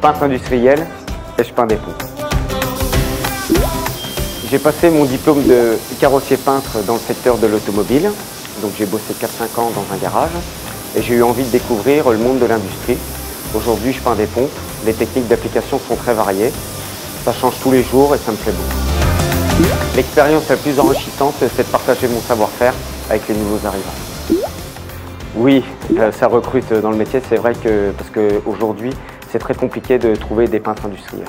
peintre industriel et je peins des ponts. J'ai passé mon diplôme de carrossier peintre dans le secteur de l'automobile. Donc j'ai bossé 4-5 ans dans un garage et j'ai eu envie de découvrir le monde de l'industrie. Aujourd'hui, je peins des pompes. Les techniques d'application sont très variées. Ça change tous les jours et ça me plaît beaucoup. L'expérience la plus enrichissante, c'est de partager mon savoir-faire avec les nouveaux arrivants. Oui, euh, ça recrute dans le métier, c'est vrai que parce qu'aujourd'hui, c'est très compliqué de trouver des peintres industriels.